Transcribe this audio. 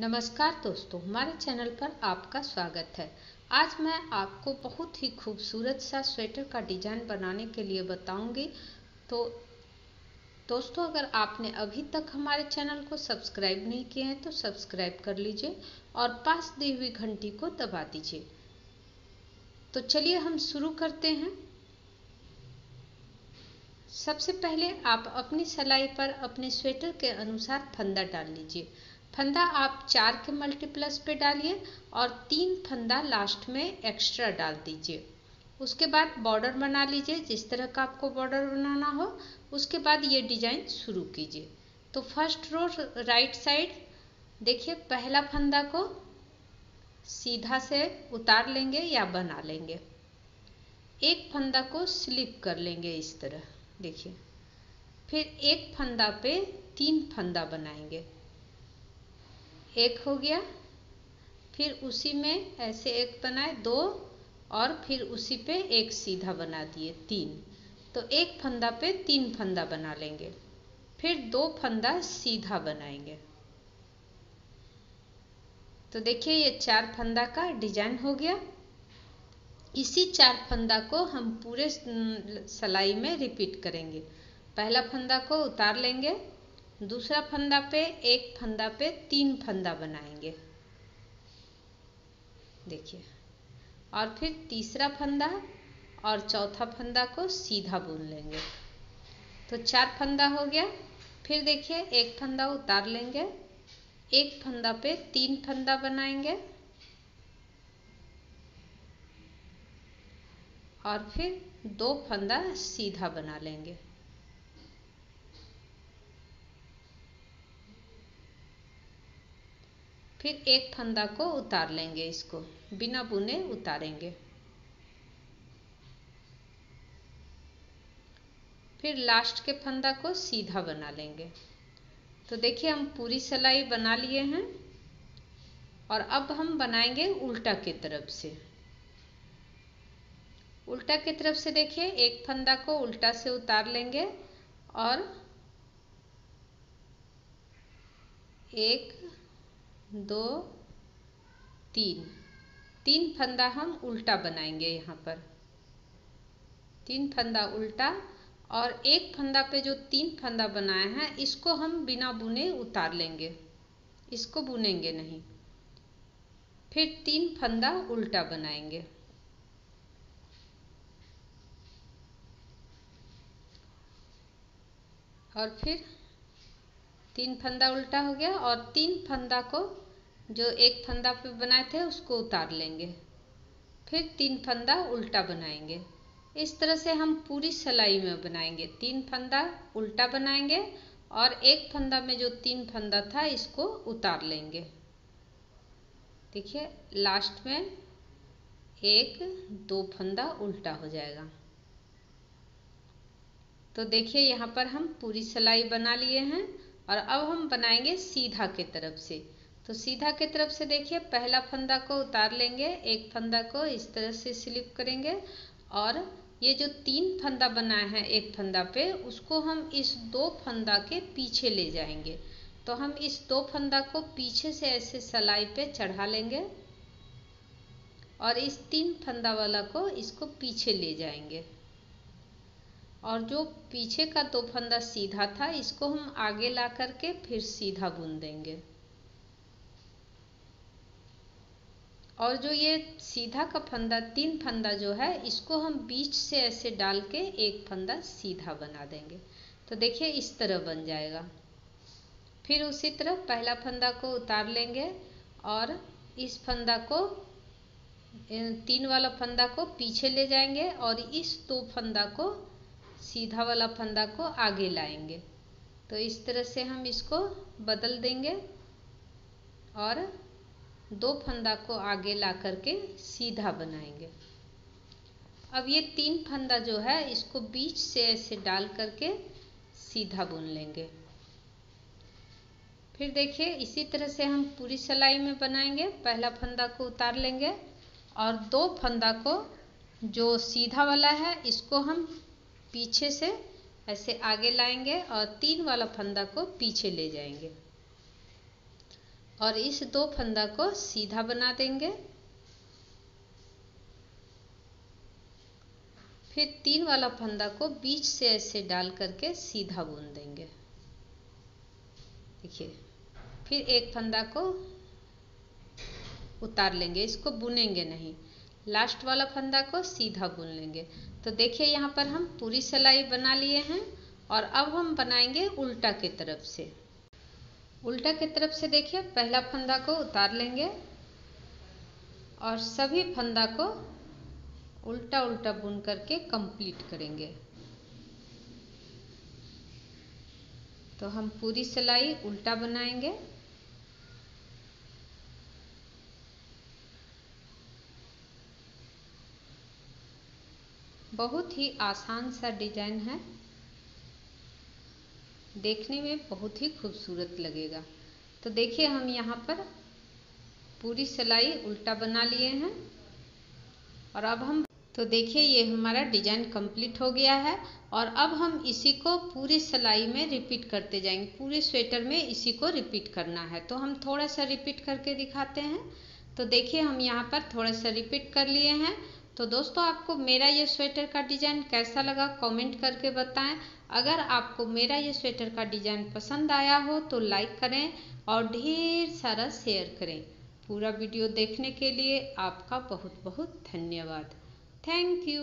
नमस्कार दोस्तों, हमारे चैनल पर आपका स्वागत है। आज मैं आपको बहुत ही खूबसूरत सा स्वेटर का डिज़ाइन बनाने के लिए बताऊँगी। तो दोस्तों, अगर आपने अभी तक हमारे चैनल को सब्सक्राइब नहीं किए हैं तो सब्सक्राइब कर लीजिए और पास दी हुई घंटी को दबा दीजिए। तो चलिए हम शुरू करते हैं। सबसे पहले आप अपनी सिलाई पर अपने स्वेटर के अनुसार फंदा डाल लीजिए। फंदा आप चार के मल्टीप्लस पे डालिए और तीन फंदा लास्ट में एक्स्ट्रा डाल दीजिए। उसके बाद बॉर्डर बना लीजिए, जिस तरह का आपको बॉर्डर बनाना हो, उसके बाद ये डिज़ाइन शुरू कीजिए। तो फ़र्स्ट रो राइट साइड देखिए पहला फंदा को सीधा से उतार लेंगे या बना लेंगे। एक फंदा को स्लिप कर लेंगे इस तरह, देखिए। फिर एक फंदा पे तीन फंदा बनाएँगे। एक हो गया, फिर उसी में ऐसे एक बनाए, दो, और फिर उसी पे एक सीधा बना दिए, तीन। तो एक फंदा पे तीन फंदा बना लेंगे, फिर दो फंदा सीधा बनाएँगे। तो देखिए, ये चार फंदा का डिज़ाइन हो गया। इसी चार फंदा को हम पूरे सलाई में रिपीट करेंगे। पहला फंदा को उतार लेंगे दूसरा फंदा पे, एक फंदा पे तीन फंदा बनाएँगे। देखिए। और फिर तीसरा फंदा और चौथा फंदा को सीधा बुन लेंगे। तो चार फंदा हो गया। फिर देखिए, एक फंदा उतार लेंगे। एक फंदा पे तीन फंदा बनाएँगे। और फिर दो फंदा सीधा बना लेंगे। फिर एक फंदा को उतार लेंगे इसको, बिना बुने उतारेंगे। फिर लास्ट के फंदा को सीधा बना लेंगे। तो देखिए, हम पूरी सिलाई बना लिए हैं और अब हम बनाएँगे उल्टा की तरफ़ से। उल्टा की तरफ़ से देखिए, एक फंदा को उल्टा से उतार लेंगे और एक दो, तीन। तीन फंदा हम उल्टा बनाएँगे यहाँ पर। तीन फंदा उल्टा और एक फंदा पे जो तीन फंदा बनाए हैं, इसको हम बिना बुने उतार लेंगे। इसको बुनेंगे नहीं। फिर तीन फंदा उल्टा बनाएँगे। और फिर तीन फंदा उल्टा हो गया और तीन फंदा को जो एक फंदा पे बनाए थे उसको उतार लेंगे। फिर तीन फंदा उल्टा बनाएँगे। इस तरह से हम पूरी सिलाई में बनाएँगे। तीन फंदा उल्टा बनाएँगे और एक फंदा में जो तीन फंदा था इसको उतार लेंगे। देखिए लास्ट में एक, दो फंदा उल्टा हो जाएगा। तो देखिए, यहाँ पर हम पूरी सिलाई बना लिए हैं। और अब हम बनाएँगे सीधा के तरफ़ से। तो सीधा के तरफ़ से देखिए, पहला फंदा को उतार लेंगे, एक फंदा को इस तरह से स्लिप करेंगे और ये जो तीन फंदा बनाए हैं एक फंदा पे, उसको हम इस दो फंदा के पीछे ले जाएँगे। तो हम इस दो फंदा को पीछे से ऐसे सलाई पे चढ़ा लेंगे और इस तीन फंदा वाला को इसको पीछे ले जाएँगे। और जो पीछे का दो फंदा सीधा था, इसको हम आगे ला करके फिर सीधा बुन देंगे। और जो ये सीधा का फंदा, तीन फंदा जो है, इसको हम बीच से ऐसे डाल के एक फंदा सीधा बना देंगे। तो देखिए, इस तरह बन जाएगा। फिर उसी तरह पहला फंदा को उतार लेंगे और इस फंदा को तीन वाला फंदा को पीछे ले जाएँगे और इस दो फंदा को सीधा वाला फंदा को आगे लाएँगे। तो इस तरह से हम इसको बदल देंगे और दो फंदा को आगे ला करके सीधा बनाएँगे। अब ये तीन फंदा जो है, इसको बीच से ऐसे डाल करके सीधा बुन लेंगे। फिर देखिए, इसी तरह से हम पूरी सिलाई में बनाएँगे। पहला फंदा को उतार लेंगे और दो फंदा को जो सीधा वाला है, इसको हम पीछे से ऐसे आगे लाएँगे और तीन वाला फंदा को पीछे ले जाएँगे। और इस दो फंदा को सीधा बना देंगे। फिर तीन वाला फंदा को बीच से ऐसे डाल करके सीधा बुन देंगे। देखिए, फिर एक फंदा को उतार लेंगे, इसको बुनेंगे नहीं। लास्ट वाला फंदा को सीधा बुन लेंगे। तो देखिए यहाँ पर हम पूरी सिलाई बना लिए हैं और अब हम बनाएँगे उल्टा की तरफ़ से। उल्टा की तरफ़ से देखिए, पहला फंदा को उतार लेंगे और सभी फंदा को उल्टा उल्टा बुन करके कंप्लीट करेंगे। तो हम पूरी सिलाई उल्टा बनाएँगे। बहुत ही आसान सा डिज़ाइन है। देखने में बहुत ही खूबसूरत लगेगा। तो देखिए, हम यहाँ पर पूरी सिलाई उल्टा बना लिए हैं। और अब हम तो देखिए, ये हमारा डिज़ाइन कंप्लीट हो गया है। और अब हम इसी को पूरी सिलाई में रिपीट करते जाएँगे। पूरे स्वेटर में इसी को रिपीट करना है। तो हम थोड़ा सा रिपीट करके दिखाते हैं। तो देखिए, हम यहाँ पर थोड़ा सा रिपीट कर लिए हैं। तो दोस्तों, आपको मेरा ये स्वेटर का डिज़ाइन कैसा लगा कमेंट करके बताएँ। अगर आपको मेरा ये स्वेटर का डिज़ाइन पसंद आया हो तो लाइक करें और ढेर सारा शेयर करें। पूरा वीडियो देखने के लिए आपका बहुत बहुत धन्यवाद। Thank you.